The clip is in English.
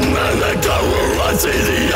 only to understand Into I the